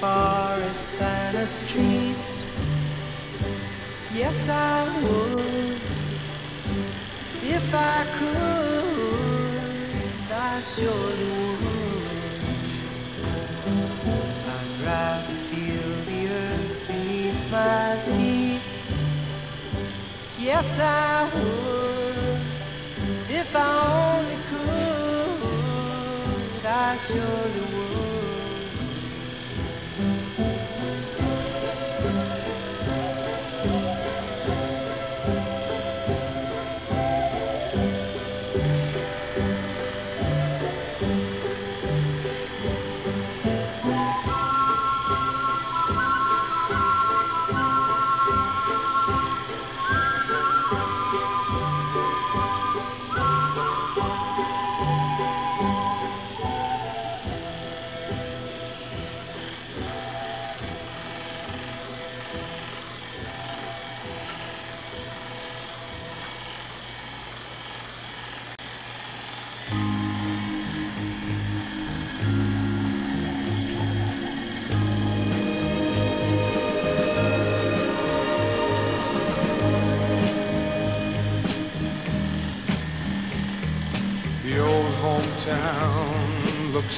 forest than a street. Yes, I would. If I could, I surely would. Yes, I would. If I only could, I surely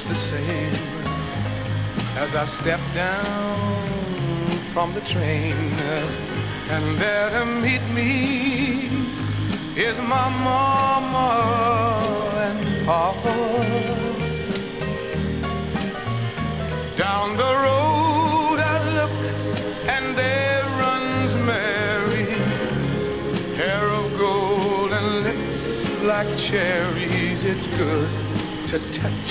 the same as I step down from the train. And there to meet me is my mama and papa. Down the road I look and there runs Mary hair of gold and lips like cherries. It's good to touch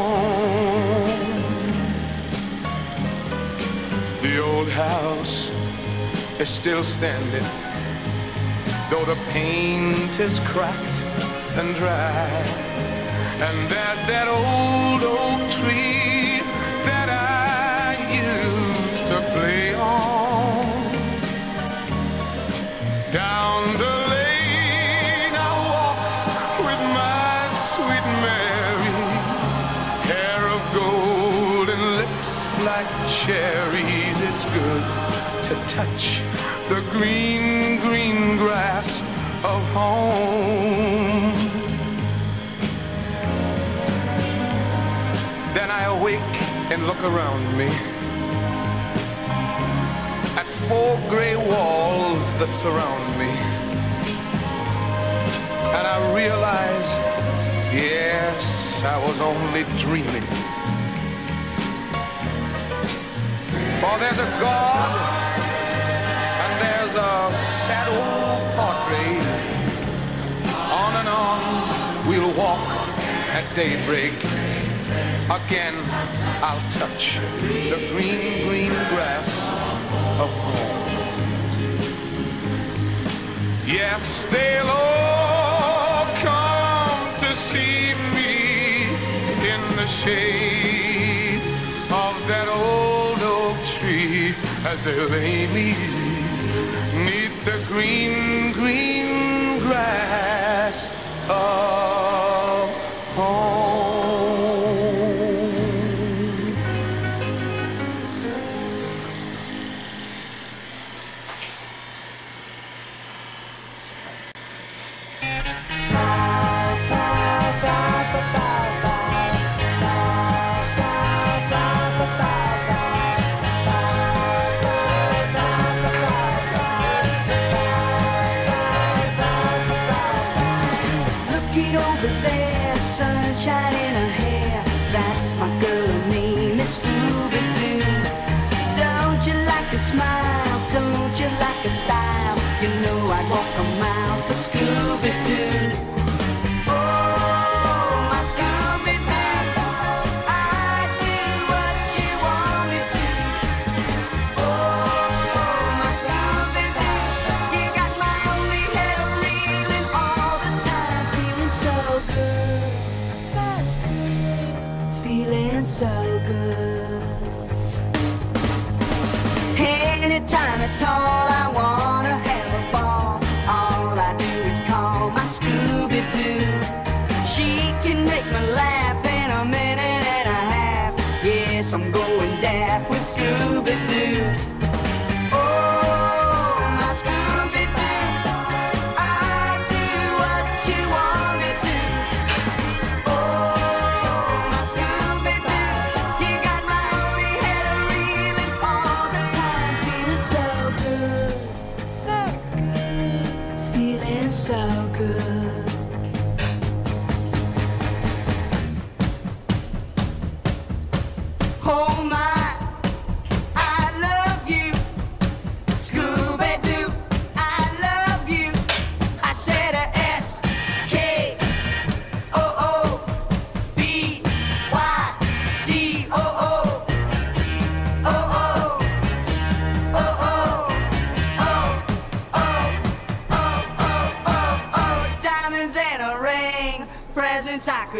Is still standing, though the paint is cracked and dry. And there's that old oak tree that I used to play on. Down the lane I walk with my sweet Mary, hair of gold and lips like cherries. It's good to touch the green, green grass of home. Then I awake and look around me at four gray walls that surround me. And I realize, yes, I was only dreaming. For there's a God We'll walk at daybreak. Again, I'll touch the green, green grass of home. Yes, they'll all come to see me in the shade of that old oak tree as they lay me neath the green, green grass come home.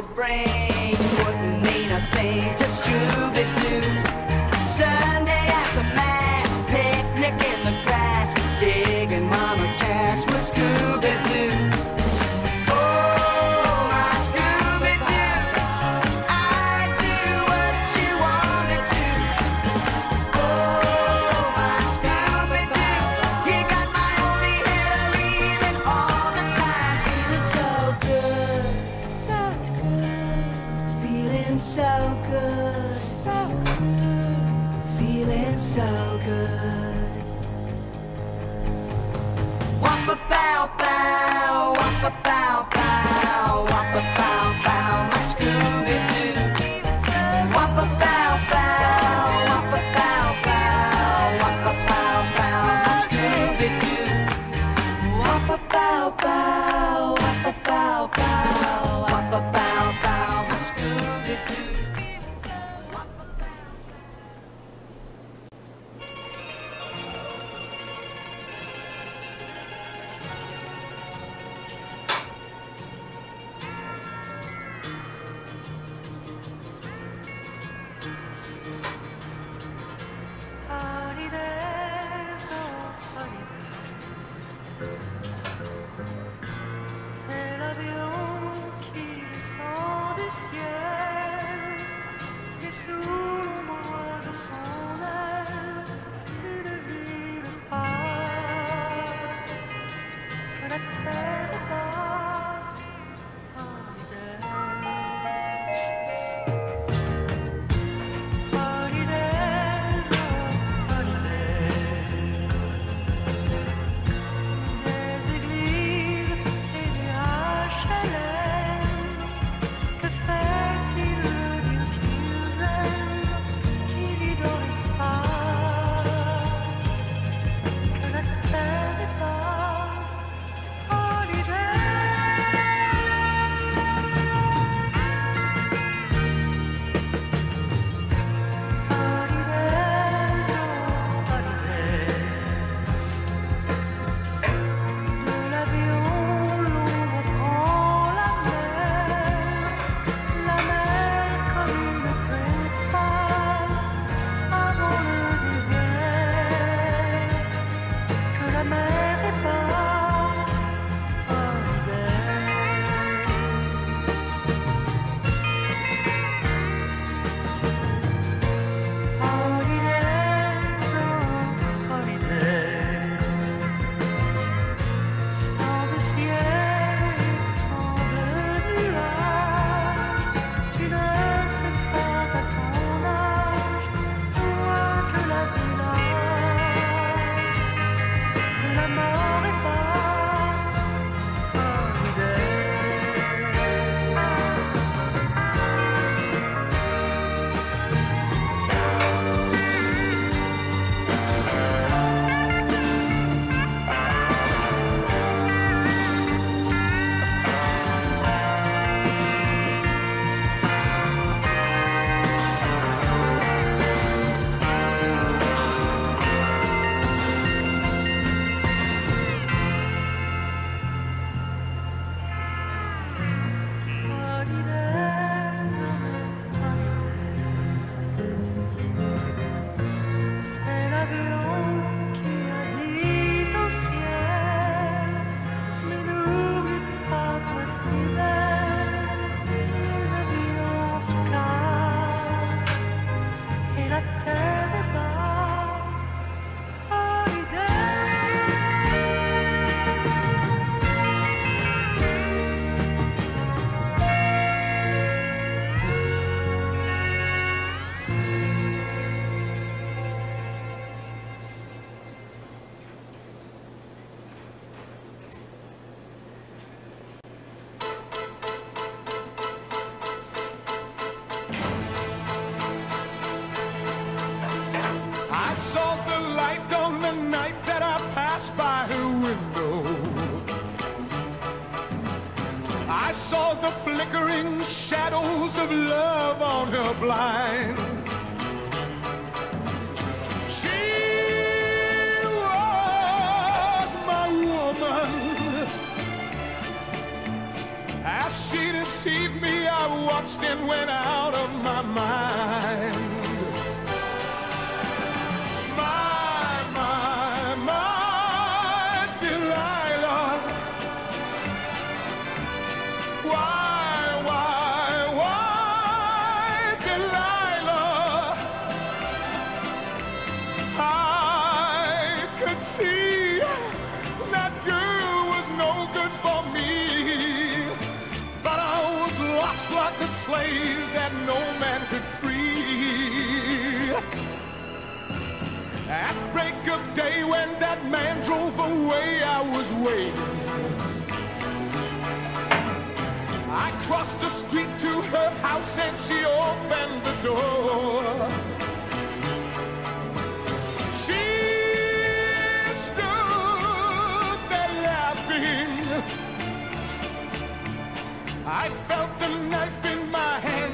would bring wouldn't mean a thing to Scooby. Thank you. Shadows of love on her blind. She was my woman. As she deceived me, I watched and went out of my mind. Lost like a slave that no man could free. At break of day when that man drove away, I was waiting. I crossed the street to her house and she opened the door. She I felt the knife in my hand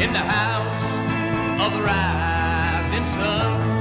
in the house of the rising sun.